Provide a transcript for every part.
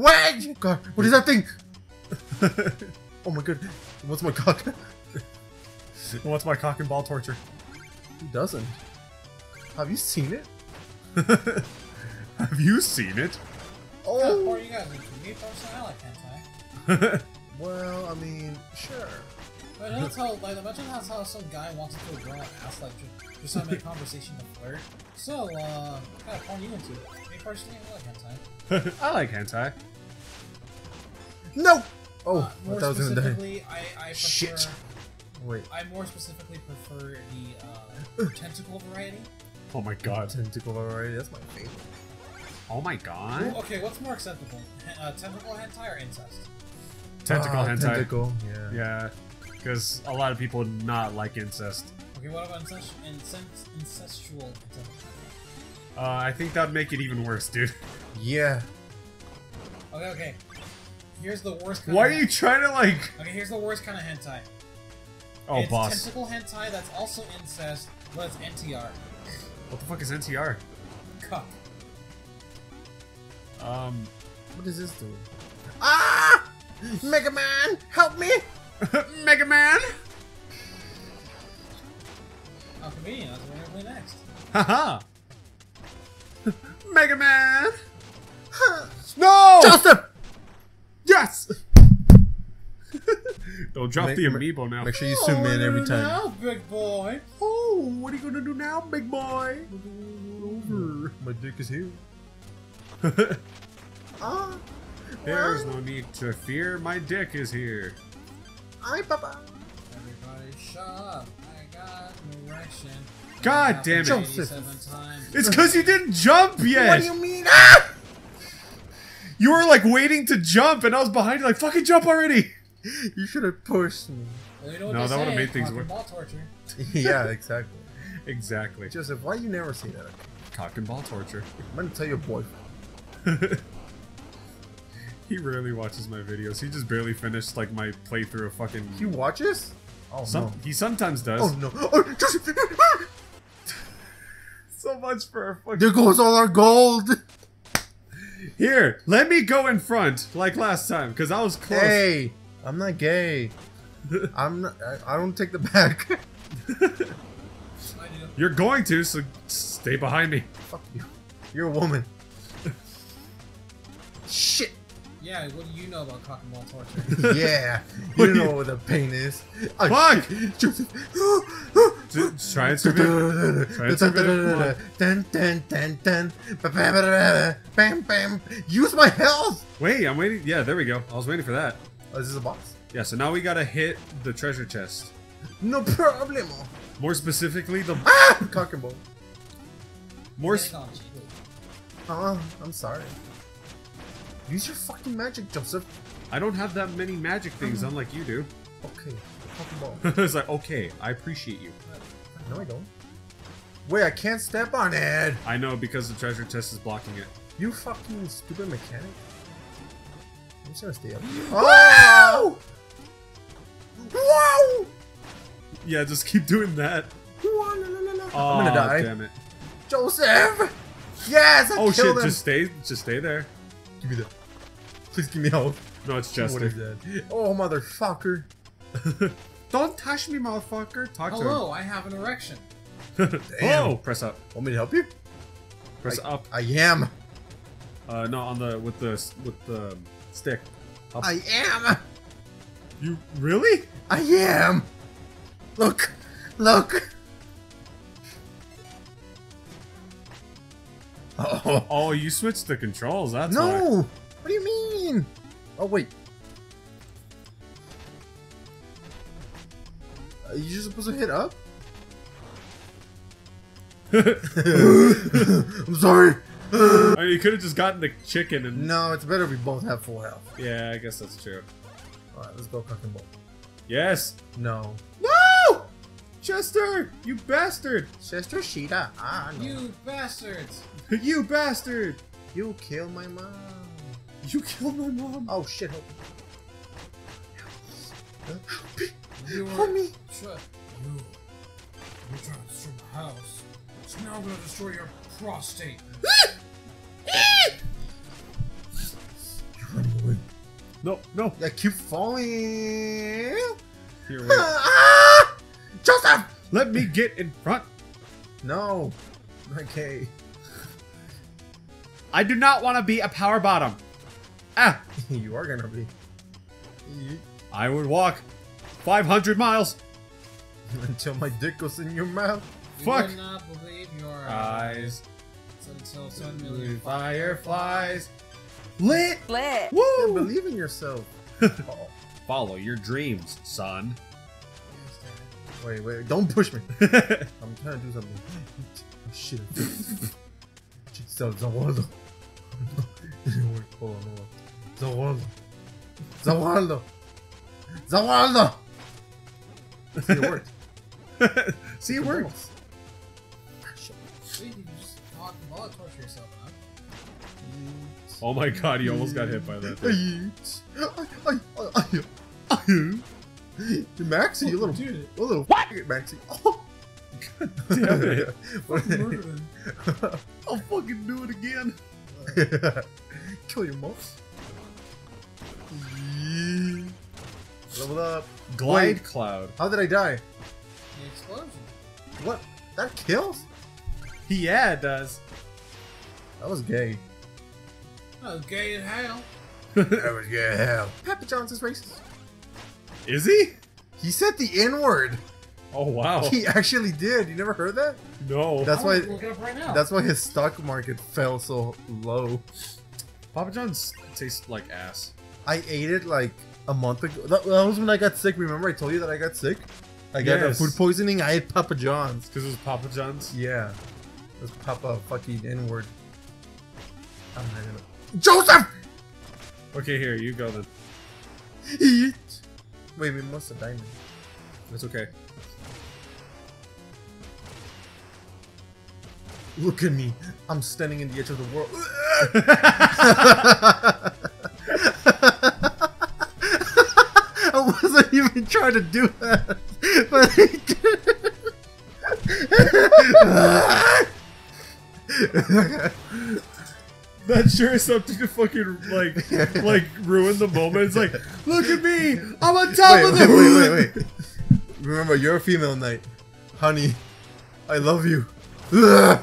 Wait! God, what is that thing? oh my god. What's my cock? What's my cock and ball torture? Who doesn't? Have you seen it? Have you seen it? What kind of Oh! porn you guys into? Me I like hentai. Well, I mean, sure. But don't tell, like, imagine how, how some guy wants to put a girl on ass, like, just, just having a conversation to flirt. So, uh, what kind of porn you into? Me personally, I like hentai. I like hentai. No! Oh, Uh, I more thought I was gonna die. specifically, I, I prefer... Shit. Wait. I more specifically prefer the, uh, tentacle variety. Oh my god. Tentacle variety, that's my favorite. Oh my god. Ooh, okay, what's more acceptable? Uh, tentacle hentai or incest? Tentacle Ah, hentai. Tentacle, yeah. Yeah. Because a lot of people not like incest. Okay, what about incest incest incestual hentai? Uh, I think that'd make it even worse, dude. Yeah. Okay, okay. Here's the worst kind Why of are you trying to like... Okay, here's the worst kind of hentai. Oh, it's boss. tentacle hentai that's also incest, but it's NTR. What the fuck is NTR? Cuck. Um... What does this do? Ah! Mega Man, help me! Mega Man! How convenient, that's what we're gonna play next. Haha! Mega Man! No! Joseph! Yes! Don't drop Make- the ma- amiibo now. Make sure you zoom in every time. Now, big boy. Oh, what are you gonna do now, big boy? Over. My dick is here. Ah! There's no need to fear. My dick is here. Hi, Papa. Everybody shut up. I got an erection. God damn it. happened Joseph. 87 times. It's because you didn't jump yet. What do you mean? Ah! You were like waiting to jump, and I was behind you, like fucking jump already. You should have pushed me. Well, you know No, that would've made things cock and worse. ball torture. yeah, exactly. Exactly. Joseph, why you never say that? Cock and ball torture. I'm gonna tell your boyfriend. he rarely watches my videos. He just barely finished like my playthrough of fucking. He watches? Oh Some, no. He sometimes does. Oh no. Oh, Joseph! So much for a fucking. there goes all our gold! Here, let me go in front like last time, cause I was close. Hey! I'm not gay. I'm not, I, I don't take the back. You're going to, so stay behind me. Fuck you. You're a woman. Shit! Yeah, what do you know about cock and ball torture? Yeah! You know what the pain is. Fuck! shit. Joseph! Just try and survive. Try and survive. Dun dun dun dun. Bam bam. Use my health! Wait, I'm waiting. Yeah, there we go. I was waiting for that. Oh, this is a boss. Yeah, so now we gotta hit the treasure chest. No problemo. More specifically, the Ah! Cock and ball. more. Getting s- on cheated. Oh, I'm sorry. Use your fucking magic, Joseph. I don't have that many magic things, um, unlike you do. Okay. Cock and ball. it's like okay, I appreciate you. No, I don't. Wait, I can't step on it. I know because the treasure chest is blocking it. You fucking stupid mechanic. I'm just gonna stay up here. Oh! Wow! Yeah, just keep doing that. Oh, I'm gonna die. Damn it. Joseph! Yes, I Oh shit! him. Just stay. Just stay there. Give me that. Please give me help. No, it's What is Jester. that? Oh, motherfucker. Don't touch me, motherfucker. Talk Hello, I have an erection. to him. Damn. oh, press up. Want me to help you? Press I, up. I am. Uh, no, on the with the with the stick. Up. I am. You really? I am. Look. Look. Oh. Oh, you switched the controls. That's why. No! What do you mean? Oh, wait. Are you just supposed to hit up? I'm sorry. I mean, you could have just gotten the chicken and. No, it's better we both have full health. Yeah, I guess that's true. Alright, let's go cock and ball. Yes. No. No! Chester, you bastard! Chester Sheeta. Ah, no. You, bastards! you bastard! you killed my mom. You killed my mom. Oh, shit. Help me. You help me. You. You dropped trying to destroy my house. It's now gonna destroy your prostate. You're No, no. I keep falling. Here, wait. ah! Joseph! Let me get in front. No. Okay. I do not want to be a power bottom. Ah, you are gonna be. I would walk 500 miles. Until my dick goes in your mouth. You Fuck. would not believe your Eyes, Until 7 million fireflies, lit. Lit. Yeah, Woo! believe in yourself. oh, Follow your dreams, son. wait, wait, don't push me. I'm trying to do something. Oh, shit. So, Zawaldo. It didn't work. Hold on, hold on. Zawaldo. Zawaldo. Zawaldo. See, it worked. See, it worked. Wait, you just walk the ball torture yourself, huh? Oh my god, he almost got hit by that. thing. Maxie, you little, Dude, you little what? Maxie. Oh. Damn it. What- murder them. I'll fucking do it again. Kill your mouse. Level up. Glide Wait. cloud. How did I die? The explosion. What? That kills? Yeah, it does. That was gay. That was gay as hell. that was gay as hell. Papa John's is racist. Is he? He said the N word. Oh wow. He actually did. You never heard that? No. That's I'm why. Look it up right now. That's why his stock market fell so low. Papa John's tastes like ass. I ate it like a month ago. That, that was when I got sick. Remember I told you that I got sick? I got Yes. food poisoning. I ate Papa John's. Because it was Papa John's. Yeah. Let's Papa fucking N word. I'm not gonna. Joseph! Okay, here, you go then. Eat! Wait, we must have diamond. It's okay. Look at me. I'm standing in the edge of the world. I wasn't even trying to do that. But I did. That sure is something to fucking like like ruin the moment. It's like, look at me, I'm on top wait, of wait, the wait, wait, wait. Remember, you're a female knight. Honey, I love you. oh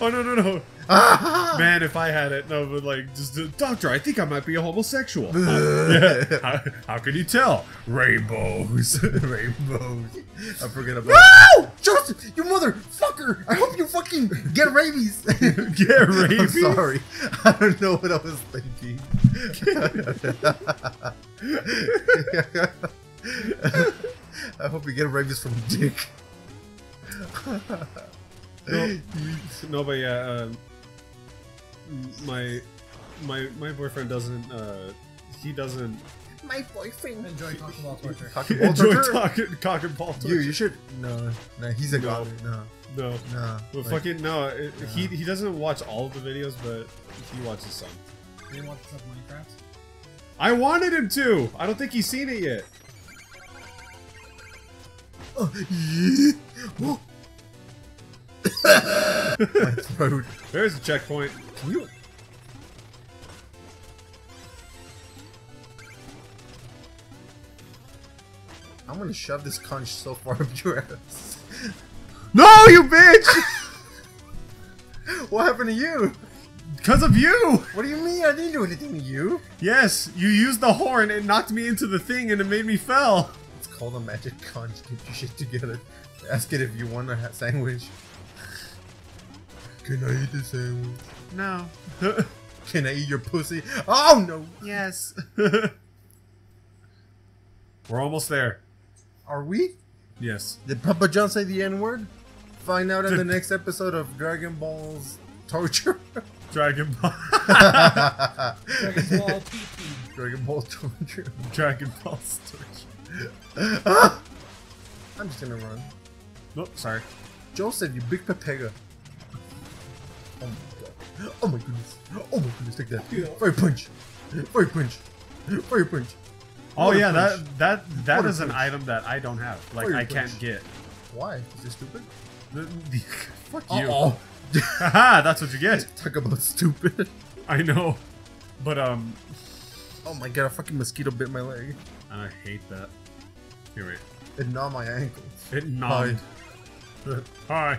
no no no, Ah! man! If I had it, no, but like, just doctor, I think I might be a homosexual. Yeah. How, how can you tell? Rainbows. Rainbows. I forget about. No! Joseph, you motherfucker! I hope you fucking get rabies. Get I'm rabies. sorry. I don't know what I was thinking. I hope you get rabies from Dick. No, no, but yeah, um, my my my boyfriend doesn't. Uh, he doesn't My boyfriend. Enjoy talking about torture. Talking ball enjoy torture? talking cock and ball. You, torture. you should. No, no, he's a No. god. No, no. no. But Like, fucking no, it, he he doesn't watch all of the videos, but he watches some. Do you want to talk Minecraft? I wanted him to. I don't think he's seen it yet. Oh, yeah. My throat. There's a checkpoint. Can you? I'm gonna shove this conch so far up your ass. No, you bitch! What happened to you? Because of you. What do you mean? I didn't do anything to you. Yes, you used the horn. It knocked me into the thing, and it made me fell. It's called a magic conch. Get your shit together. Ask it if you want a sandwich. Can I eat the sandwich? No. Can I eat your pussy? Oh no! yes. We're almost there. Are we? Yes. Did Papa John say the N word? Find out in the next episode of Dragon Ball's Torture. Dragon Ball. Dragon Ball PP. Dragon Ball Torture. Dragon Ball Torture. Ah! I'm just gonna run. Nope, sorry. Joe said, you big pepega. Oh my god. Oh my goodness. Oh my goodness, take that. Fire punch. Fire punch. Fire punch. Oh What yeah, that that that What is an item that I don't have. Like I can't get. Why? Is it stupid? Fuck you. Uh-oh. Haha, that's what you get. Talk about stupid. I know. But um Oh my god, a fucking mosquito bit my leg. And I hate that. Here, wait. It gnawed my ankle. It gnawed. Hi.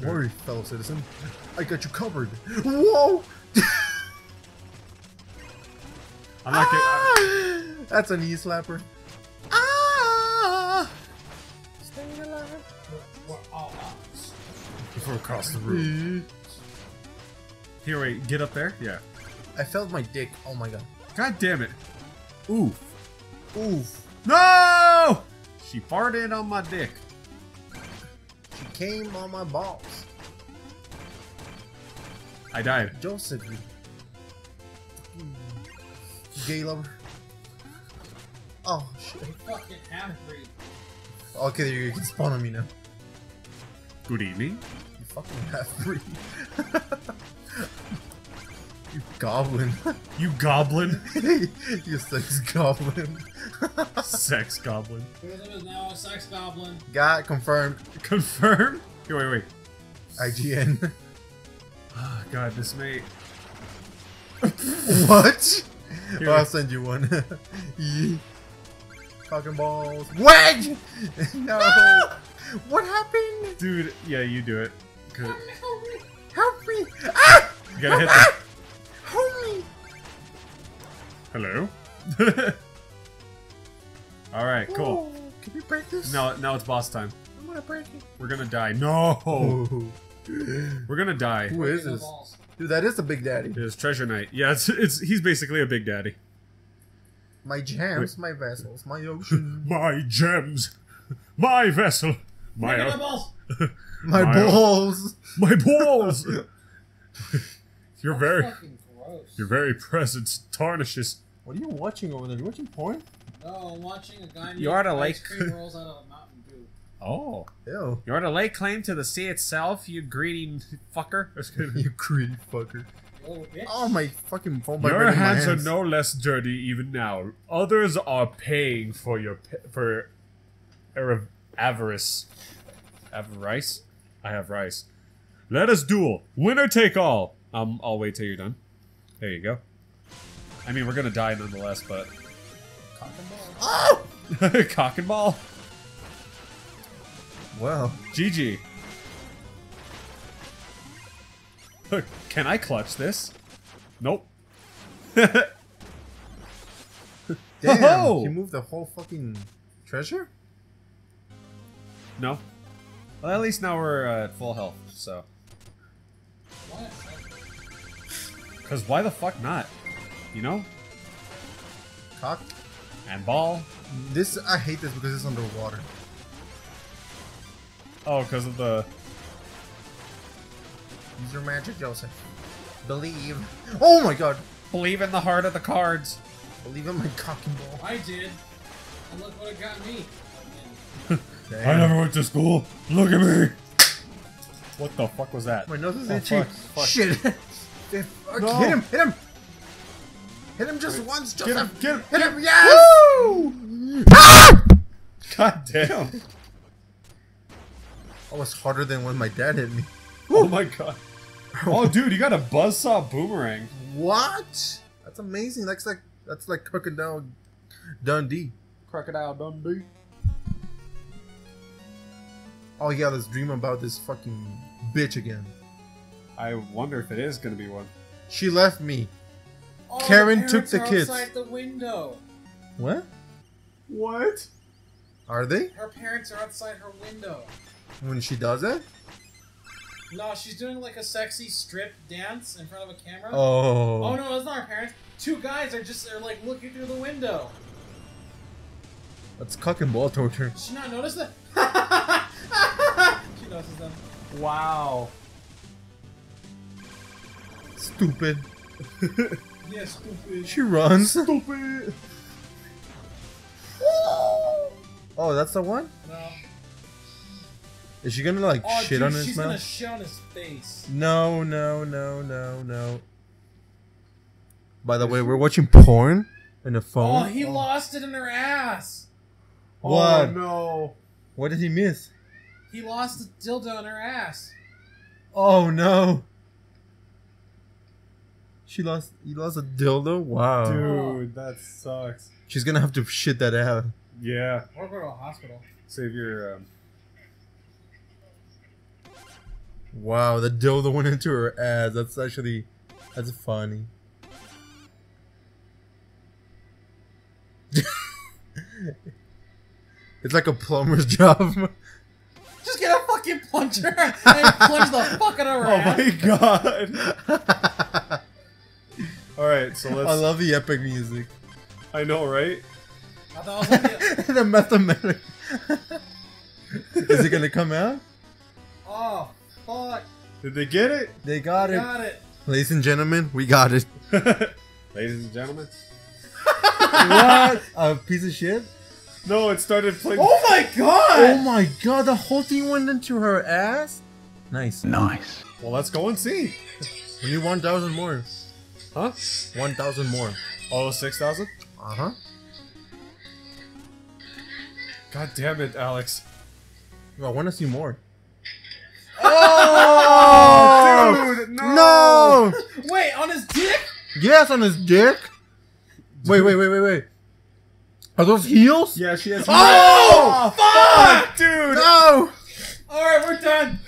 Don't worry, fellow citizen. I got you covered. Whoa! I'm not getting. Ah! That's a knee slapper. Ah! We're, we're all outs. Before across the room. Here, wait. Get up there. Yeah. I felt my dick. Oh my god. God damn it. Oof. Oof. No! She farted on my dick. She came on my balls. I died. Joseph, you gay lover. Oh shit. You fucking half breed. Okay, you. You can spawn on me now. Good evening. You fucking half breed. you goblin. You goblin. you sex goblin. Sex goblin. Tourism is now a sex goblin. Got confirmed. Confirm? Here, wait, wait. IGN. Ah, God, this mate. what? Here. I'll send you one. yeah. Fucking balls. Wedge! no. what happened? Dude, yeah, you do it. Good. Help me! Help me! Ah! You gotta hit that. Help me! Hello? Alright, cool. Oh, can we break this? No, now it's boss time. I'm gonna break it. We're gonna die. No! We're gonna die. Who is this? Dude, that is the Big Daddy. It's Treasure Knight. Yeah, it's, it's he's basically a big daddy. My jams, my vessels, my ocean, My gems! My vessel! My, Breaking the uh, balls. my My- balls. my balls! Your very, Fucking gross. your very presence tarnishes. What are you watching over there? You watching porn? No, I'm watching a guy You oughta make like- ice cream rolls out of a Mountain Dew. Oh. Ew. You are to lay claim to the sea itself, you greedy fucker. you greedy fucker. You little bitch. Oh, my fucking phone Your vibrating my hands are no less dirty even now. Others are paying for your for ar- avarice. Avarice? I have rice. Let us duel. Winner take all. Um, I'll wait till you're done. There you go. I mean, we're gonna die nonetheless, but Cock and balls. Oh! cock and ball. Well, GG. Can I clutch this? Nope. damn. Oh! You moved the whole fucking treasure? no. Well, at least now we're uh, at full health, so. What? Because why the fuck not? You know? Cock? And ball. This, I hate this because it's underwater. Oh, because of the. Use your magic, Joseph. Believe. Oh my god! Believe in the heart of the cards. Believe in my cock and ball. I did. And look what it got me. Damn. went to school. Look at me. What the fuck was that? My nose is Oh, itchy. fuck, fuck. Shit. If- No. Hit him! Hit him! Hit him just once, Get him! Get him! Hit him! Yes! Woo! Ah! God damn! That was harder than when my dad hit me. Oh my god! Oh, dude, you got a buzzsaw boomerang. What? That's amazing. That's like that's like Crocodile Dundee. Crocodile Dundee. Oh yeah, let's dream about this fucking bitch again. I wonder if it is gonna be one. She left me. Karen the took the are kids. outside the window. What? What? Are they? Her parents are outside her window. When she does it? No, she's doing like a sexy strip dance in front of a camera. Oh. Oh no, it's not her parents. Two guys are just they're like looking through the window. That's cock and ball torture. Did she not notice that? she notices them. Wow. Stupid. Yeah, stupid. She runs. Stupid. Oh, that's the one? No. Is she gonna like Oh, shit dude, on his she's mouth? gonna shit on his face. No, no, no, no, no. By the way, we're watching porn in a phone. Oh, phone. he lost it in her ass. Oh, what? Oh no. What did he miss? He lost the dildo in her ass. Oh no. She lost. You lost a dildo. Wow. Dude, that sucks. She's gonna have to shit that out. Yeah. Or go to a hospital. Save your. Um... Wow, the dildo went into her ass. That's actually, that's funny. it's like a plumber's job. Just get a fucking plunger and plunge the fuck out of her Oh ass. my god. All right, so let's. I love the epic music. I know, right? I thought I was like, the mathematic. Is it gonna come out? oh, fuck. Did they get it? They got it. Got it. Ladies and gentlemen, we got it. Ladies and gentlemen. what? A piece of shit? No, it started playing. Oh my god! Oh my god, the whole thing went into her ass? Nice. Nice. Well, let's go and see. We need 1,000 more. Huh? 1,000 more. Oh, 6,000? Uh huh. God damn it, Alex. I want to see more. Oh, dude, no. No! Wait, on his dick? Yes, on his dick. Wait, wait, wait, wait, wait. Are those heels? Yeah, she has. Oh, fuck, dude. No! Alright, we're done.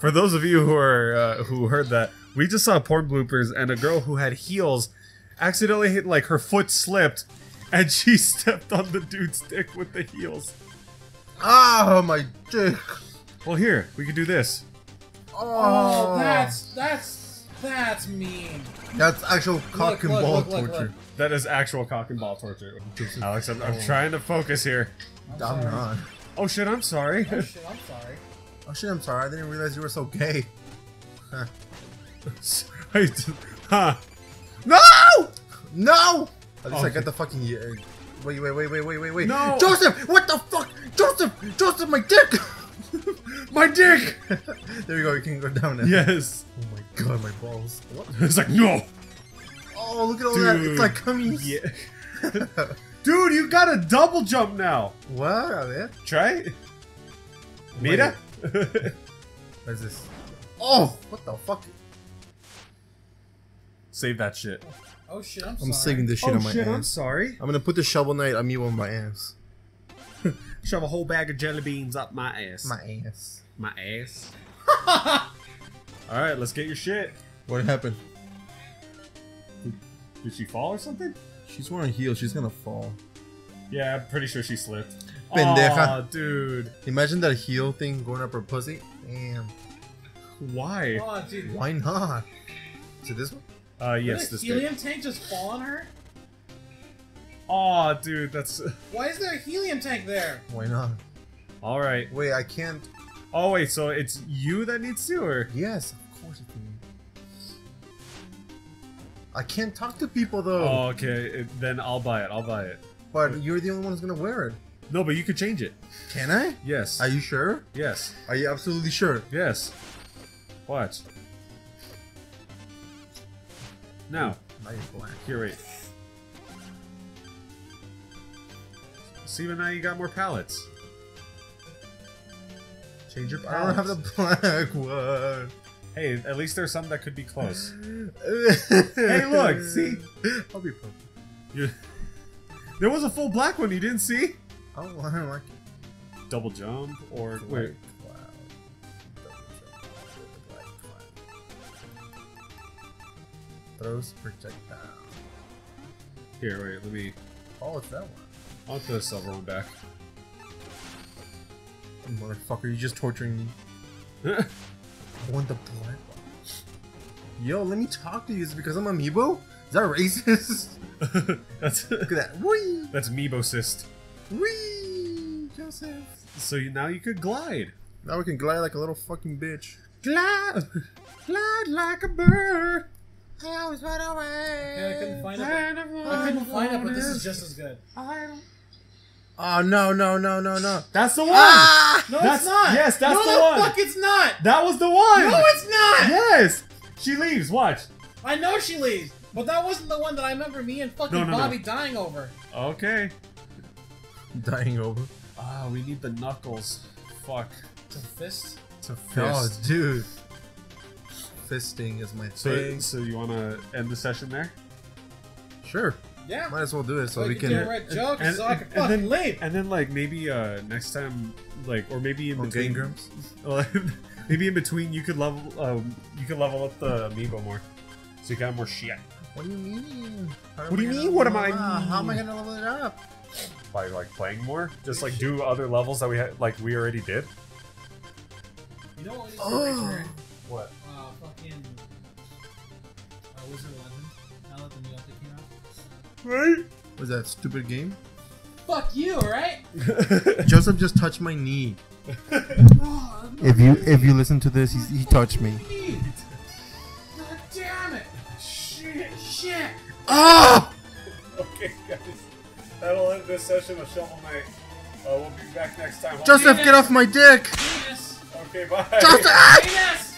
For those of you who are uh, who heard that, we just saw porn bloopers, and a girl who had heels accidentally hit like her foot slipped, and she stepped on the dude's dick with the heels. Ah, my dick. Well, here we could do this. Oh, that's that's that's mean. That's actual cock Look, and look, ball look, look, torture. look. That is actual cock and ball torture. Alex, I'm, I'm Oh. trying to focus here. I'm, I'm not. Oh shit, I'm sorry. Oh shit, I'm sorry. Oh shit, I'm sorry. I didn't realize you were so gay. Huh. No! No! At least I got the fucking. Uh, wait, wait, wait, wait, wait, wait, wait. No! Joseph! What the fuck? Joseph! Joseph, my dick! My dick! there you go. You can go down now. Yes. Oh my god, my balls. What? It's like no. Oh, look at all that. It's like coming. Yeah. Dude, you got a double jump now. what? Ver. Try it. Mira. What is this? Oh! What the fuck? Save that shit. Oh shit, I'm, I'm sorry. saving this shit oh on my shit, I'm sorry. I'm gonna put the Shovel Knight amiibo on my ass. Shove a whole bag of jelly beans up my ass. My ass. my ass. All right, let's get your shit. What happened? Did she fall or something? She's wearing heels. She's gonna fall. Yeah, I'm pretty sure she slipped. Pendeja. Aw, dude. Imagine that heel thing going up her pussy. Damn. Why? Oh, dude. Why not? Is it this one? Uh, yes, a this bit. helium tank just fall on her? Aw, dude, that's. Why is there a helium tank there? Why not? All right. Wait, I can't. Oh wait, so it's you that needs to, or Yes, of course it's me. I can't talk to people though. oh, okay. It, then I'll buy it. I'll buy it. But you're the only one who's gonna wear it. No, but you could change it. Can I? Yes. Are you sure? yes. Are you absolutely sure? Yes. Watch. Now, Now black. here, wait. See, but now you got more palettes. Change your. I don't have the black one. Hey, at least there's some that could be close. hey, look, see? I'll be purple. You, there was a full black one you didn't see? Don't, I don't like it. Double jump or wait. Throws projectile. Here, wait. Let me. Oh, it's that one. I'll the silver one back. Motherfucker, you just torturing me. I want the black one. Yo, let me talk to you. Is it because I'm amiibo? Is that racist? that's Look at that. Whee! that's Meebosist. Whee! Joseph. So you, now you could glide. Now we can glide like a little fucking bitch. Glide, glide like a bird. I always run away. Yeah, I couldn't find it. but- I couldn't find it, but this is just as good. Oh, no, no, no, no, no. That's the one. Ah! No, That's- it's not. yes, that's no, the one. fuck, it's not. That was the one. No, it's not. Yes. She leaves. Watch. I know she leaves, but that wasn't the one that I remember me and fucking No, no, no. Bobby dying over. Okay. Dying over. Ah, we need the knuckles. Fuck. To fist. To Oh, fist. dude. Fisting is my So, thing. so you want to end the session there? Sure, Yeah. might as well do it so Like, we can. can't write jokes, and- so I can and fucking then- leave. And then like maybe uh next time, like or maybe in on between, Game maybe in between you could level um you could level up the amiibo more, so you got more shit What do you mean? How What do you mean, what am I it? How am I gonna level it up? by like playing more. Just like do other levels that we had like we already did. You know what is oh. What? Fucking. Uh, Wizard Legend. Now that the new update came out. Right. Was that stupid game? Fuck you, right? Joseph just touched my knee. Oh, If you if you listen to this, he, he touched me. God damn it! Shit, shit! Ah! okay, guys, that'll end this session of Shovel Knight. Uh, we'll be back next time. Joseph, get off my dick! Penis! Okay, bye. Joseph! Penis!